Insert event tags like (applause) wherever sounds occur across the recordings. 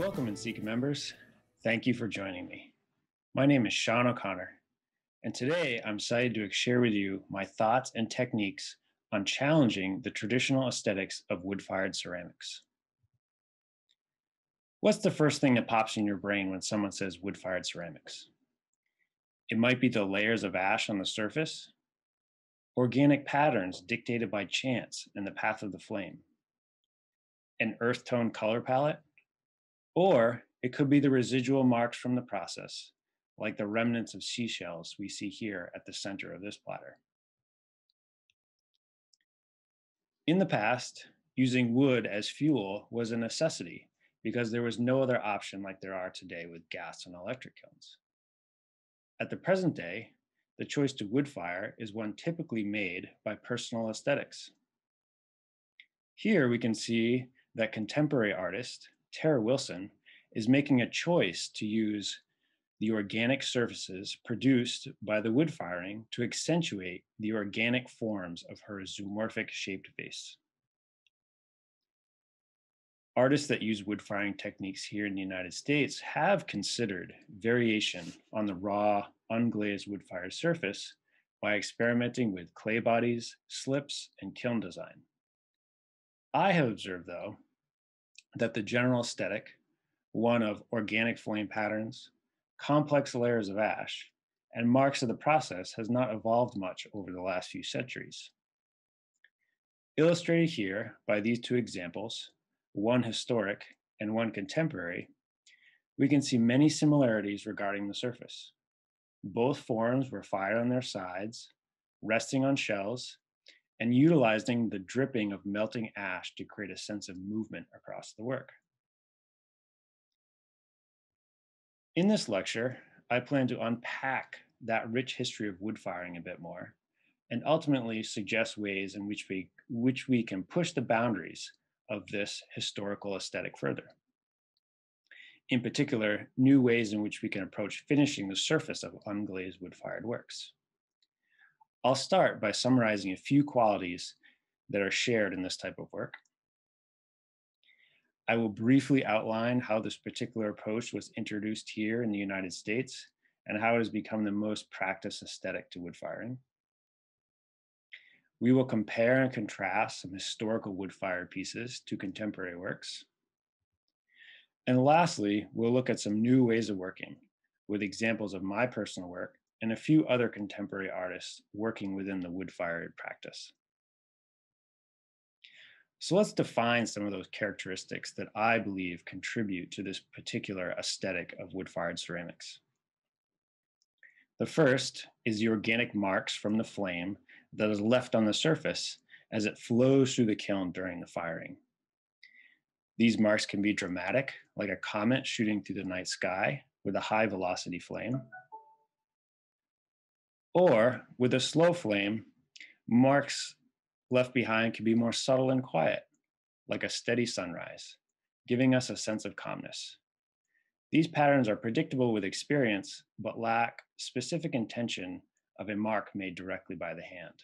Welcome, NCECA members. Thank you for joining me. My name is Shawn O'Connor, and today I'm excited to share with you my thoughts and techniques on challenging the traditional aesthetics of wood-fired ceramics. What's the first thing that pops in your brain when someone says wood-fired ceramics? It might be the layers of ash on the surface, organic patterns dictated by chance and the path of the flame, an earth tone color palette, or it could be the residual marks from the process, like the remnants of seashells we see here at the center of this platter. In the past, using wood as fuel was a necessity because there was no other option like there are today with gas and electric kilns. At the present day, the choice to wood fire is one typically made by personal aesthetics. Here we can see that contemporary artist Tara Wilson is making a choice to use the organic surfaces produced by the wood firing to accentuate the organic forms of her zoomorphic shaped vase. Artists that use wood firing techniques here in the United States have considered variation on the raw, unglazed wood fired surface by experimenting with clay bodies, slips, and kiln design. I have observed, though, that the general aesthetic, one of organic flame patterns, complex layers of ash, and marks of the process has not evolved much over the last few centuries. Illustrated here by these two examples, one historic and one contemporary, we can see many similarities regarding the surface. Both forms were fired on their sides, resting on shells, and utilizing the dripping of melting ash to create a sense of movement across the work. In this lecture, I plan to unpack that rich history of wood firing a bit more and ultimately suggest ways in which we, which we can push the boundaries of this historical aesthetic further. In particular, new ways in which we can approach finishing the surface of unglazed wood-fired works. I'll start by summarizing a few qualities that are shared in this type of work. I will briefly outline how this particular approach was introduced here in the United States and how it has become the most practiced aesthetic to wood firing. We will compare and contrast some historical wood-fired pieces to contemporary works. And lastly, we'll look at some new ways of working with examples of my personal work and a few other contemporary artists working within the wood-fired practice. So let's define some of those characteristics that I believe contribute to this particular aesthetic of wood-fired ceramics. The first is the organic marks from the flame that is left on the surface as it flows through the kiln during the firing. These marks can be dramatic, like a comet shooting through the night sky with a high velocity flame, or with a slow flame, marks left behind can be more subtle and quiet, like a steady sunrise, giving us a sense of calmness. These patterns are predictable with experience, but lack specific intention of a mark made directly by the hand.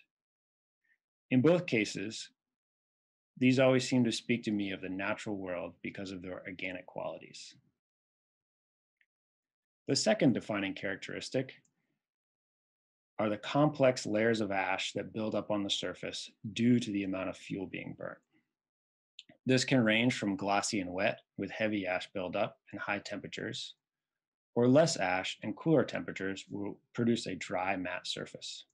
In both cases, these always seem to speak to me of the natural world because of their organic qualities. The second defining characteristic are the complex layers of ash that build up on the surface due to the amount of fuel being burnt. This can range from glossy and wet with heavy ash buildup and high temperatures, or less ash and cooler temperatures will produce a dry matte surface.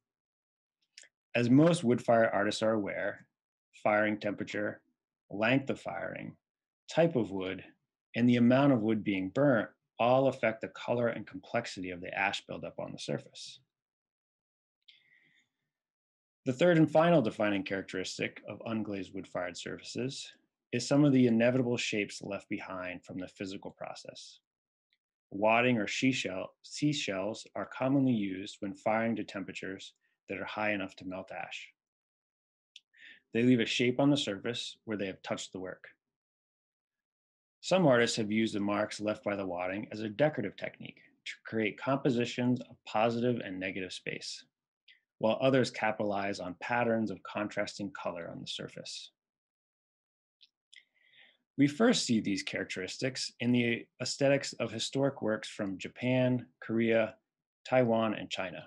As most wood fire artists are aware, firing temperature, length of firing, type of wood, and the amount of wood being burnt all affect the color and complexity of the ash buildup on the surface. The third and final defining characteristic of unglazed wood-fired surfaces is some of the inevitable shapes left behind from the physical process. Wadding or seashell, seashells are commonly used when firing to temperatures that are high enough to melt ash. They leave a shape on the surface where they have touched the work. Some artists have used the marks left by the wadding as a decorative technique to create compositions of positive and negative space while others capitalize on patterns of contrasting color on the surface. We first see these characteristics in the aesthetics of historic works from Japan, Korea, Taiwan, and China.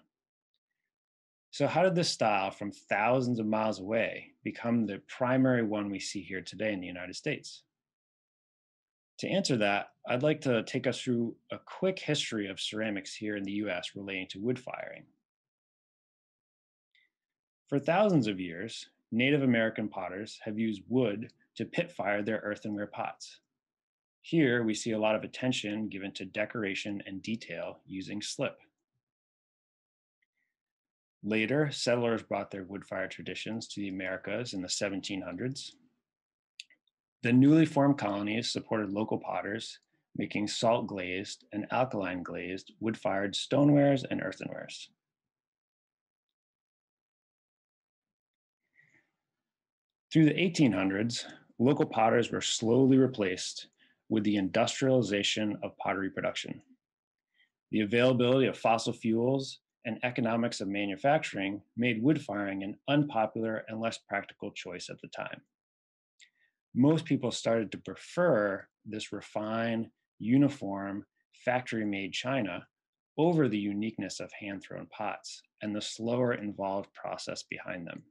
So, how did this style from thousands of miles away become the primary one we see here today in the United States? To answer that, I'd like to take us through a quick history of ceramics here in the US relating to wood firing. For thousands of years, Native American potters have used wood to pit fire their earthenware pots. Here we see a lot of attention given to decoration and detail using slip. Later, settlers brought their wood fire traditions to the Americas in the 1700s. The newly formed colonies supported local potters, making salt glazed and alkaline glazed wood fired stonewares and earthenwares. Through the 1800s, local potters were slowly replaced with the industrialization of pottery production. The availability of fossil fuels and economics of manufacturing made wood firing an unpopular and less practical choice at the time. Most people started to prefer this refined, uniform, factory made china over the uniqueness of hand thrown pots and the slower, involved process behind them.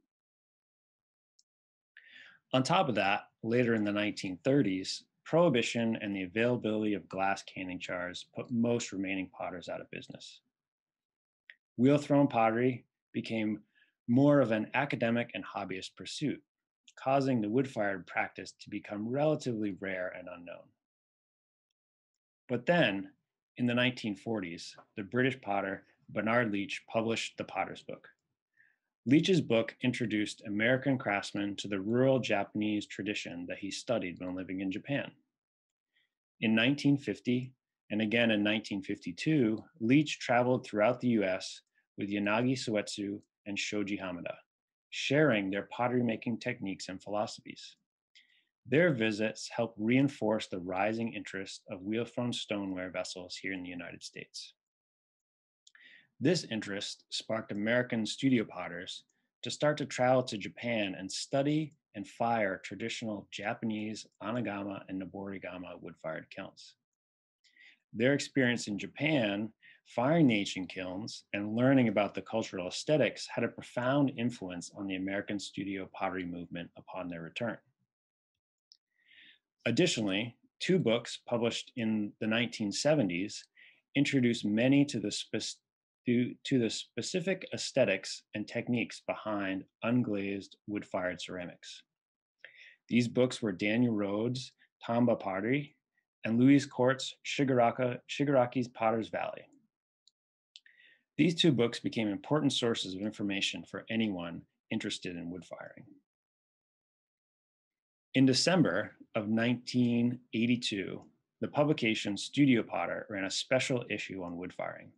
On top of that, later in the 1930s, prohibition and the availability of glass canning jars put most remaining potters out of business. Wheel thrown pottery became more of an academic and hobbyist pursuit, causing the wood fired practice to become relatively rare and unknown. But then, in the 1940s, the British potter Bernard Leach published the Potter's Book. Leach's book introduced American craftsmen to the rural Japanese tradition that he studied when living in Japan. In 1950 and again in 1952, Leach traveled throughout the US with Yanagi Soetsu and Shoji Hamada, sharing their pottery making techniques and philosophies. Their visits helped reinforce the rising interest of wheel thrown stoneware vessels here in the United States. This interest sparked American studio potters to start to travel to Japan and study and fire traditional Japanese anagama and noborigama wood fired kilns. Their experience in Japan firing the ancient kilns and learning about the cultural aesthetics had a profound influence on the American studio pottery movement upon their return. Additionally, two books published in the 1970s introduced many to the, to, to the specific aesthetics and techniques behind unglazed wood fired ceramics. These books were Daniel Rhodes' Tamba Pottery and Louise Cort's Shigaraka, Shigaraki's Potter's Valley. These two books became important sources of information for anyone interested in wood firing. In December of 1982, the publication Studio Potter ran a special issue on wood firing.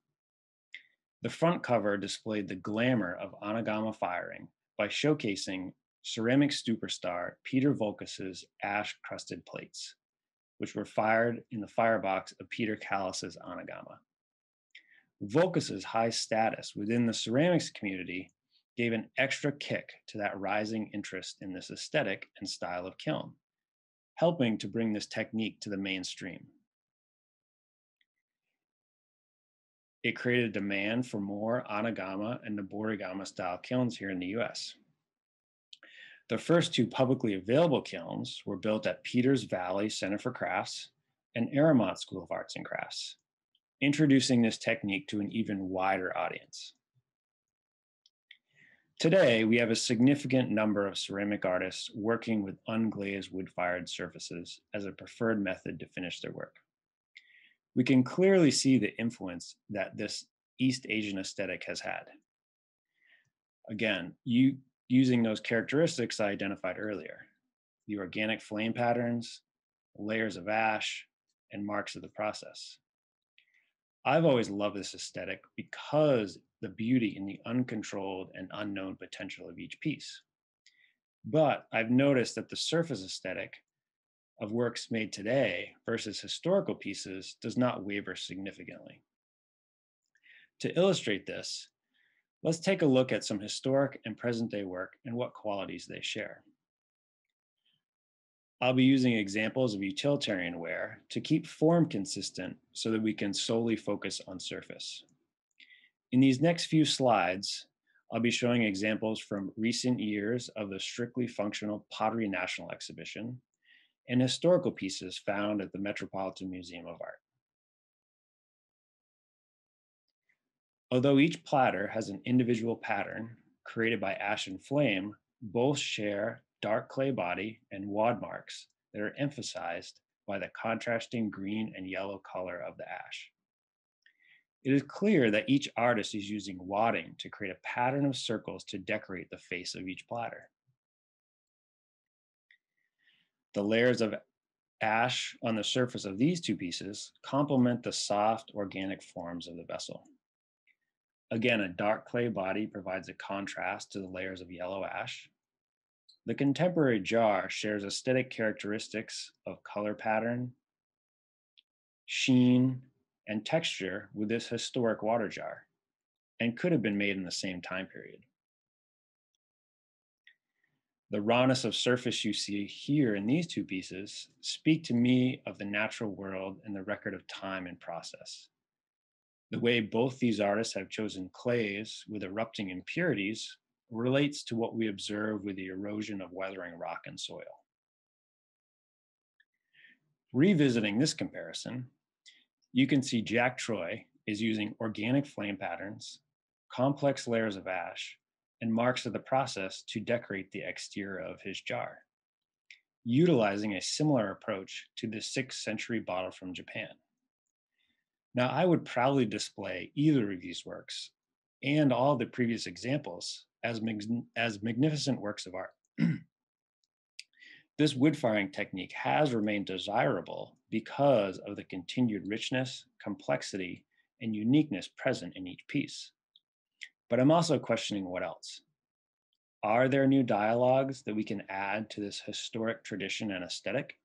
The front cover displayed the glamour of Anagama firing by showcasing ceramic superstar Peter Voulkos's ash crusted plates, which were fired in the firebox of Peter Callas's Anagama. Voulkos's high status within the ceramics community gave an extra kick to that rising interest in this aesthetic and style of kiln, helping to bring this technique to the mainstream. It created a demand for more Anagama and Noborigama style kilns here in the US. The first two publicly available kilns were built at Peters Valley Center for Crafts and Arrowmont School of Arts and Crafts, introducing this technique to an even wider audience. Today, we have a significant number of ceramic artists working with unglazed wood-fired surfaces as a preferred method to finish their work. We can clearly see the influence that this East Asian aesthetic has had. Again, you using those characteristics I identified earlier, the organic flame patterns, layers of ash, and marks of the process. I've always loved this aesthetic because the beauty in the uncontrolled and unknown potential of each piece. But I've noticed that the surface aesthetic of works made today versus historical pieces does not waver significantly. To illustrate this, let's take a look at some historic and present day work and what qualities they share. I'll be using examples of utilitarian ware to keep form consistent so that we can solely focus on surface. In these next few slides, I'll be showing examples from recent years of the strictly functional Pottery National Exhibition and historical pieces found at the Metropolitan Museum of Art. Although each platter has an individual pattern created by ash and flame, both share dark clay body and wad marks that are emphasized by the contrasting green and yellow color of the ash. It is clear that each artist is using wadding to create a pattern of circles to decorate the face of each platter. The layers of ash on the surface of these two pieces complement the soft organic forms of the vessel. Again, a dark clay body provides a contrast to the layers of yellow ash. The contemporary jar shares aesthetic characteristics of color pattern, sheen, and texture with this historic water jar, and could have been made in the same time period. The rawness of surface you see here in these two pieces speak to me of the natural world and the record of time and process. The way both these artists have chosen clays with erupting impurities relates to what we observe with the erosion of weathering rock and soil. Revisiting this comparison, you can see Jack Troy is using organic flame patterns, complex layers of ash, and marks of the process to decorate the exterior of his jar, utilizing a similar approach to the 6th century bottle from Japan. Now, I would proudly display either of these works and all the previous examples as, mag- as magnificent works of art. (clears throat) this wood firing technique has remained desirable because of the continued richness, complexity, and uniqueness present in each piece. But I'm also questioning what else. Are there new dialogues that we can add to this historic tradition and aesthetic?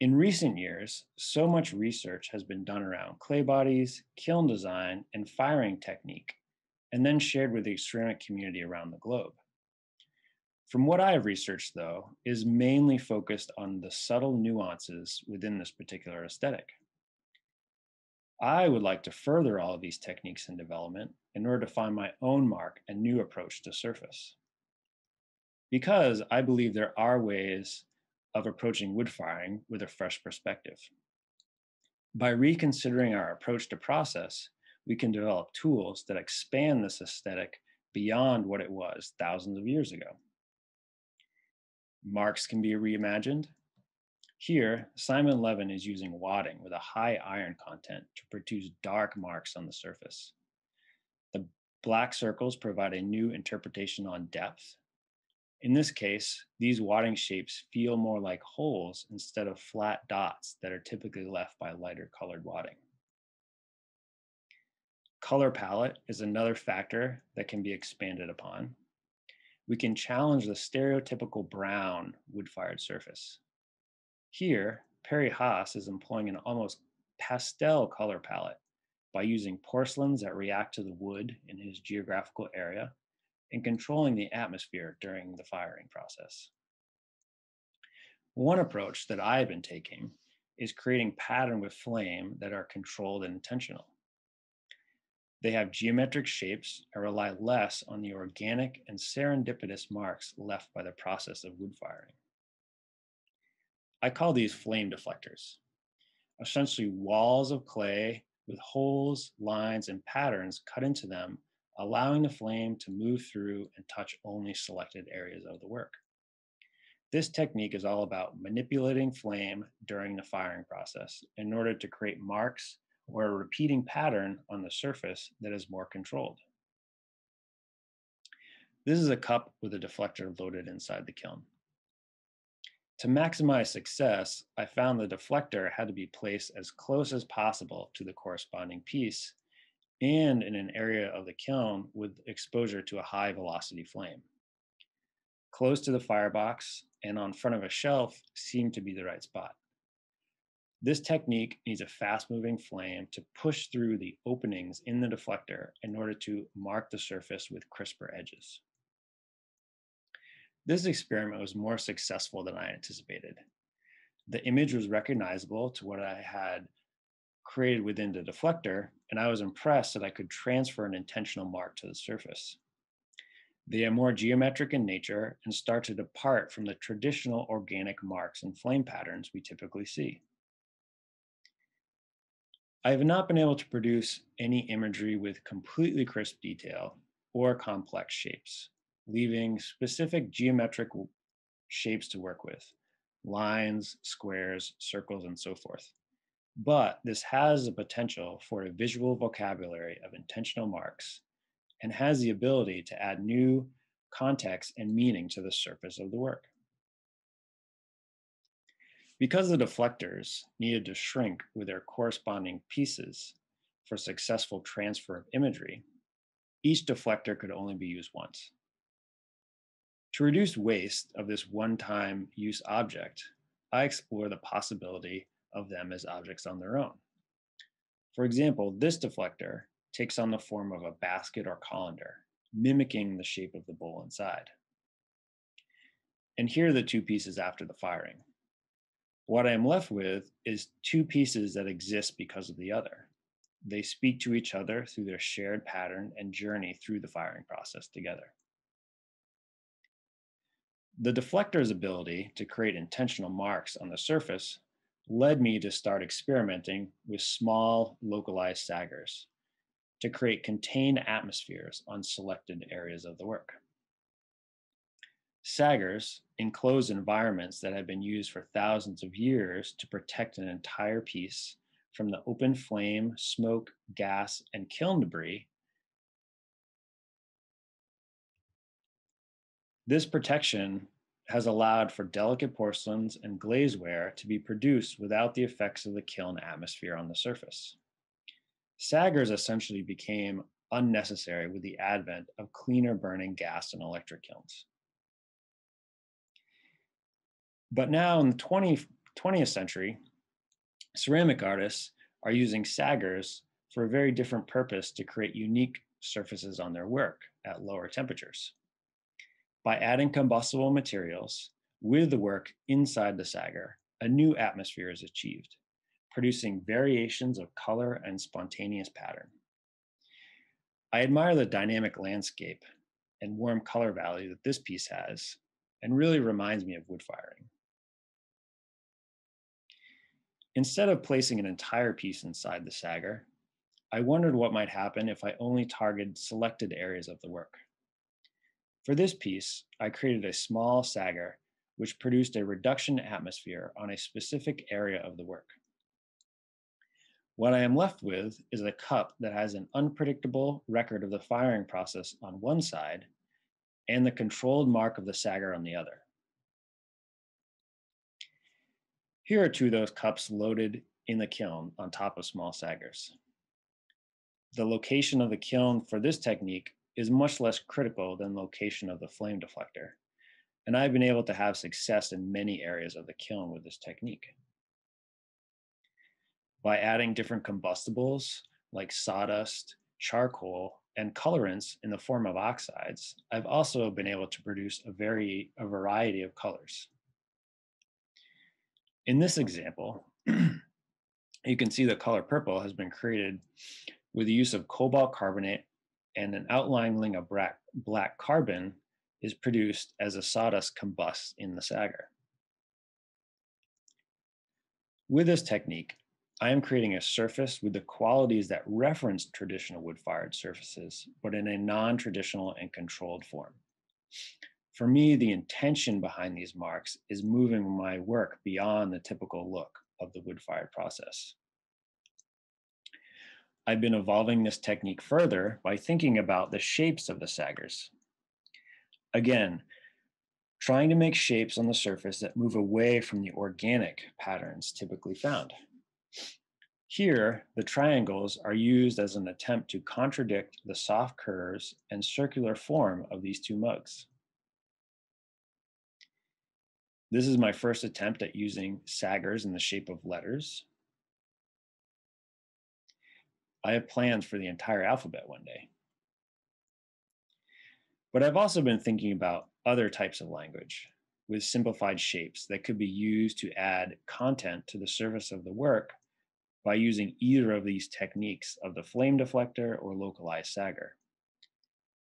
In recent years, so much research has been done around clay bodies, kiln design, and firing technique, and then shared with the ceramic community around the globe. From what I have researched, though, is mainly focused on the subtle nuances within this particular aesthetic. I would like to further all of these techniques in development in order to find my own mark and new approach to surface. Because I believe there are ways of approaching wood firing with a fresh perspective. By reconsidering our approach to process, we can develop tools that expand this aesthetic beyond what it was thousands of years ago. Marks can be reimagined. Here, Simon Levin is using wadding with a high iron content to produce dark marks on the surface. The black circles provide a new interpretation on depth in this case, these wadding shapes feel more like holes instead of flat dots that are typically left by lighter colored wadding. Color palette is another factor that can be expanded upon. We can challenge the stereotypical brown wood-fired surface. Here, Perry Haas is employing an almost pastel color palette by using porcelains that react to the wood in his geographical area and controlling the atmosphere during the firing process. One approach that I've been taking is creating pattern with flame that are controlled and intentional. They have geometric shapes and rely less on the organic and serendipitous marks left by the process of wood firing. I call these flame deflectors, essentially walls of clay with holes, lines, and patterns cut into them allowing the flame to move through and touch only selected areas of the work. This technique is all about manipulating flame during the firing process in order to create marks or a repeating pattern on the surface that is more controlled. This is a cup with a deflector loaded inside the kiln. To maximize success, I found the deflector had to be placed as close as possible to the corresponding piece and in an area of the kiln with exposure to a high velocity flame. Close to the firebox and on front of a shelf seemed to be the right spot. This technique needs a fast moving flame to push through the openings in the deflector in order to mark the surface with crisper edges. This experiment was more successful than I anticipated. The image was recognizable to what I had created within the deflector, and I was impressed that I could transfer an intentional mark to the surface. They are more geometric in nature and start to depart from the traditional organic marks and flame patterns we typically see. I have not been able to produce any imagery with completely crisp detail or complex shapes, leaving specific geometric shapes to work with, lines, squares, circles, and so forth. But this has the potential for a visual vocabulary of intentional marks and has the ability to add new context and meaning to the surface of the work. Because the deflectors needed to shrink with their corresponding pieces for successful transfer of imagery, each deflector could only be used once. To reduce waste of this one-time use object, I explore the possibility of them as objects on their own. For example, this deflector takes on the form of a basket or colander, mimicking the shape of the bowl inside. And here are the two pieces after the firing. What I am left with is two pieces that exist because of the other. They speak to each other through their shared pattern and journey through the firing process together. The deflector's ability to create intentional marks on the surface led me to start experimenting with small localized saggers to create contained atmospheres on selected areas of the work. Saggers enclose environments that have been used for thousands of years to protect an entire piece from the open flame, smoke, gas, and kiln debris. This protection has allowed for delicate porcelains and glazeware to be produced without the effects of the kiln atmosphere on the surface. Saggers essentially became unnecessary with the advent of cleaner burning gas and electric kilns. But now in the 20, 20th century, ceramic artists are using saggers for a very different purpose to create unique surfaces on their work at lower temperatures. By adding combustible materials with the work inside the sagger, a new atmosphere is achieved producing variations of color and spontaneous pattern. I admire the dynamic landscape and warm color value that this piece has, and really reminds me of wood firing. Instead of placing an entire piece inside the sagger, I wondered what might happen if I only targeted selected areas of the work. For this piece, I created a small sagger which produced a reduction atmosphere on a specific area of the work. What I am left with is a cup that has an unpredictable record of the firing process on one side and the controlled mark of the sagger on the other. Here are two of those cups loaded in the kiln on top of small saggers. The location of the kiln for this technique is much less critical than location of the flame deflector, and I've been able to have success in many areas of the kiln with this technique by adding different combustibles like sawdust, charcoal, and colorants in the form of oxides, I've also been able to produce a, very, a variety of colors. In this example, (clears throat) you can see the color purple has been created with the use of cobalt carbonate and an outlining of black, black carbon is produced as a sawdust combusts in the sagger. With this technique, I am creating a surface with the qualities that reference traditional wood-fired surfaces, but in a non-traditional and controlled form. For me, the intention behind these marks is moving my work beyond the typical look of the wood-fired process. I've been evolving this technique further by thinking about the shapes of the saggers. Again, trying to make shapes on the surface that move away from the organic patterns typically found. Here, the triangles are used as an attempt to contradict the soft curves and circular form of these two mugs. This is my first attempt at using saggers in the shape of letters. I have plans for the entire alphabet one day. But I've also been thinking about other types of language with simplified shapes that could be used to add content to the surface of the work by using either of these techniques of the flame deflector or localized sagger.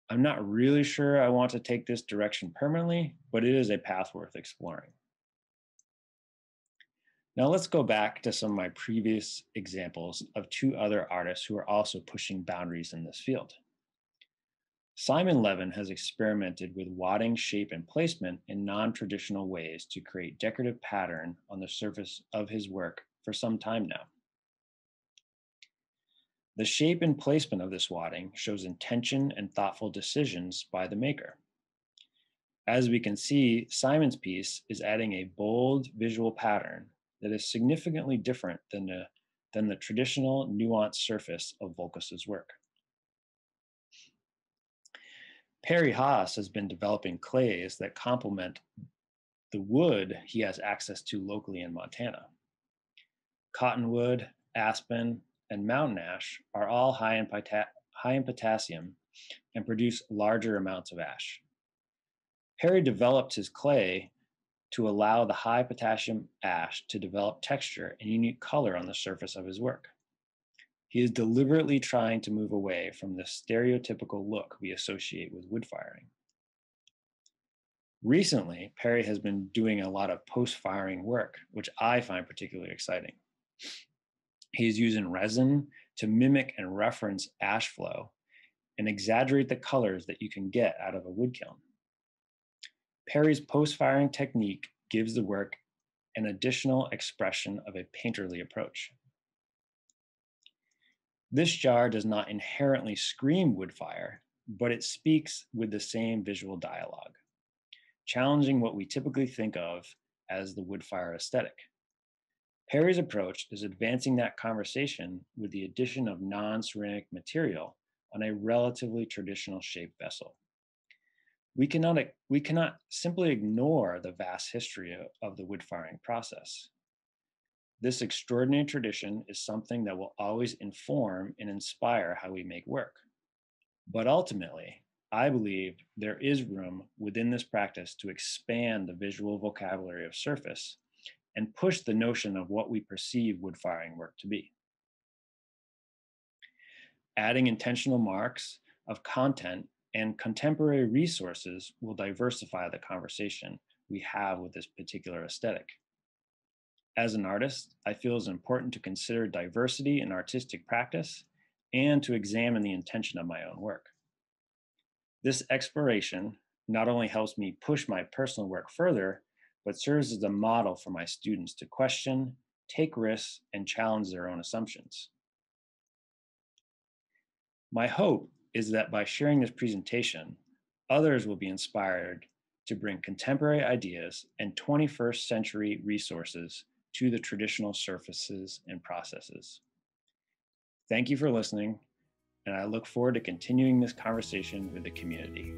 I'm not really sure I want to take this direction permanently, but it is a path worth exploring. Now let's go back to some of my previous examples of two other artists who are also pushing boundaries in this field. Simon Levin has experimented with wadding shape and placement in non-traditional ways to create decorative pattern on the surface of his work for some time now. The shape and placement of this wadding shows intention and thoughtful decisions by the maker. As we can see, Simon's piece is adding a bold visual pattern that is significantly different than the, than the traditional nuanced surface of Voulkos's work. Perry Haas has been developing clays that complement the wood he has access to locally in Montana. Cottonwood, aspen, and mountain ash are all high in, high in potassium and produce larger amounts of ash. Perry developed his clay to allow the high potassium ash to develop texture and unique color on the surface of his work. He is deliberately trying to move away from the stereotypical look we associate with wood firing. Recently, Perry has been doing a lot of post firing work, which I find particularly exciting. He's using resin to mimic and reference ash flow and exaggerate the colors that you can get out of a wood kiln. Perry's post firing technique gives the work an additional expression of a painterly approach. This jar does not inherently scream wood fire, but it speaks with the same visual dialogue, challenging what we typically think of as the wood fire aesthetic. Perry's approach is advancing that conversation with the addition of non-ceramic material on a relatively traditional shaped vessel. We cannot, we cannot simply ignore the vast history of the wood firing process. This extraordinary tradition is something that will always inform and inspire how we make work. But ultimately, I believe there is room within this practice to expand the visual vocabulary of surface and push the notion of what we perceive wood firing work to be. Adding intentional marks of content and contemporary resources will diversify the conversation we have with this particular aesthetic. As an artist, I feel it's important to consider diversity in artistic practice and to examine the intention of my own work. This exploration not only helps me push my personal work further, but serves as a model for my students to question, take risks, and challenge their own assumptions. My hope is that by sharing this presentation, others will be inspired to bring contemporary ideas and 21st century resources to the traditional surfaces and processes. Thank you for listening, and I look forward to continuing this conversation with the community.